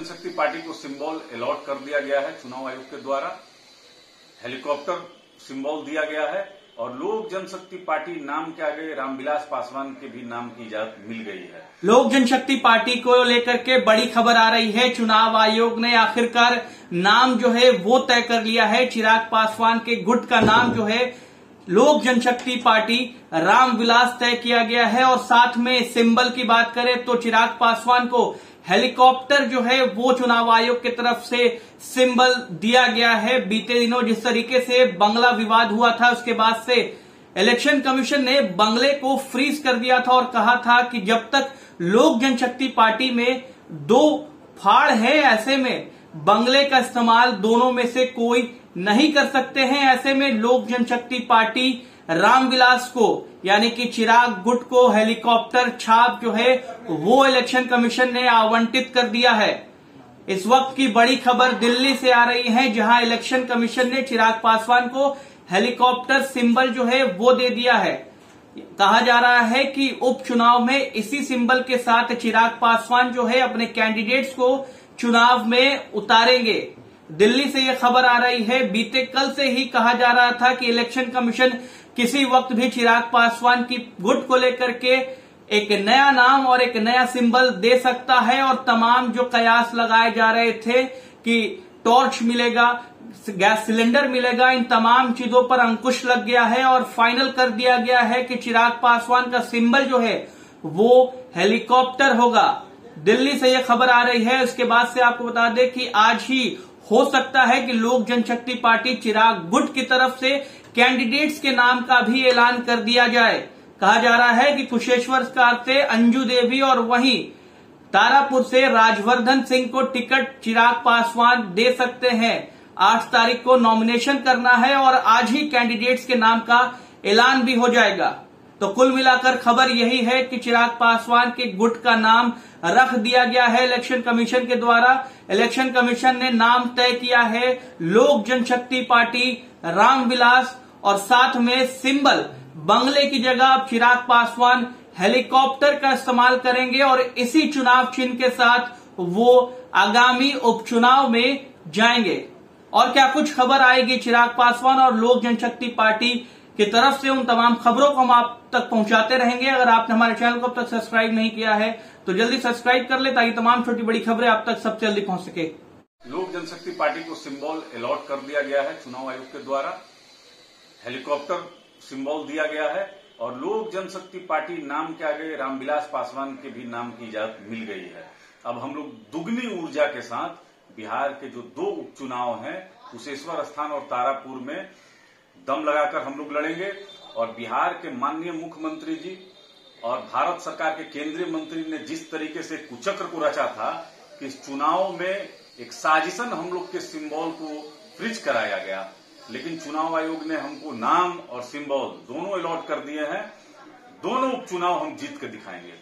जनशक्ति party को symbol allot कर दिया गया है, चुनाव आयोग के द्वारा। हेलीकॉप्टर सिंबल दिया गया है और लोक जनशक्ति पार्टी नाम के आगे रामविलास पासवान के भी नाम की इजाज़त मिल गई है। लोक जनशक्ति पार्टी को लेकर के बड़ी खबर आ रही है, चुनाव आयोग ने आखिरकार नाम जो है वो तय कर लिया है। चिराग पासवान के गुट का नाम जो है लोक जनशक्ति पार्टी रामविलास तय किया गया है और साथ में सिंबल की बात करें तो चिराग पासवान को हेलीकॉप्टर जो है वो चुनाव आयोग की तरफ़ से सिंबल दिया गया है। बीते दिनों जिस तरीके से बंगला विवाद हुआ था, उसके बाद से इलेक्शन कमीशन ने बंगले को फ्रीज कर दिया था और कहा था कि जब तक लोक जनशक्ति पार्टी में दो फाड़ है ऐसे में बंगले का इस्तेमाल दोनों में से कोई नहीं कर सकते हैं। ऐसे में लोक जनशक्ति पार्टी रामविलास को, यानी कि चिराग गुट को हेलीकॉप्टर छाप जो है, वो इलेक्शन कमीशन ने आवंटित कर दिया है। इस वक्त की बड़ी खबर दिल्ली से आ रही है, जहाँ इलेक्शन कमीशन ने चिराग पासवान को हेलीकॉप्टर सिंबल जो है, वो दे दिया है। कहा जा रहा है कि उपचुनाव में इसी सिंबल के साथ चिराग पासवान जो है अपने कैंडिडेट्स को चुनाव में उतारेंगे। दिल्ली से यह खबर आ रही है। बीते कल से ही कहा जा रहा था कि इलेक्शन कमीशन किसी वक्त भी चिराग पासवान की गुट को लेकर के एक नया नाम और एक नया सिंबल दे सकता है और तमाम जो कयास लगाए जा रहे थे कि टॉर्च मिलेगा गैस सिलेंडर मिलेगा, इन तमाम चीज़ों पर अंकुश लग गया है और फाइनल कर दिया गया है कि चिराग पासवान का सिंबल जो है, वो हेलीकॉप्टर होगा। दिल्ली से यह खबर आ रही है। उसके बाद से आपको बता दें कि आज ही हो सकता है कि लोक जनशक्ति पार्टी चिराग गुट की तरफ़ से कैंडिडेट्स के नाम का भी ऐलान कर दिया जाए। कहा जा रहा है कि कुशेश्वर से अंजू देवी और वहीं तारापुर से राजवर्धन सिंह को टिकट चिराग पासवान दे सकते हैं। आठ तारीख को नॉमिनेशन करना है और आज ही कैंडिडेट्स के नाम का ऐलान भी हो जाएगा। तो कुल मिलाकर खबर यही है कि चिराग पासवान के गुट का नाम रख दिया गया है इलेक्शन कमीशन के द्वारा। इलेक्शन कमीशन ने नाम तय किया है लोक जनशक्ति पार्टी रामविलास और साथ में सिंबल बंगले की जगह अब चिराग पासवान हेलीकॉप्टर का इस्तेमाल करेंगे और इसी चुनाव चिन्ह के साथ वो आगामी उपचुनाव में जाएँगे। और क्या कुछ खबर आएगी चिराग पासवान और लोक जनशक्ति पार्टी की तरफ़ से? उन तमाम खबरों को हम आप तक पहुंचाते रहेंगे। अगर आपने हमारे चैनल को अब तक सब्सक्राइब नहीं किया है तो जल्दी सब्सक्राइब कर ले ताकि तमाम छोटी बड़ी खबरें आप तक सबसे जल्दी पहुँच सके। लोक जनशक्ति पार्टी को सिंबल अलॉट कर दिया गया है चुनाव आयोग के द्वारा। हेलीकॉप्टर सिंबल दिया गया है और लोक जनशक्ति पार्टी नाम के आगे रामविलास पासवान के भी नाम की इजाज़त मिल गई है। अब हम लोग दुगनी ऊर्जा के साथ बिहार के जो दो उपचुनाव हैं, कुशेश्वर स्थान और तारापुर में दम लगाकर हम लोग लड़ेंगे। और बिहार के माननीय मुख्यमंत्री जी और भारत सरकार के केंद्रीय मंत्री ने जिस तरीके से कुचक्र को रचा था कि इस चुनाव में एक साजिशन हम लोग के सिंबल को फ्रिज कराया गया। लेकिन चुनाव आयोग ने हमको नाम और सिंबल दोनों अलॉट कर दिए हैं। दोनों उपचुनाव हम जीत कर दिखाएँगे।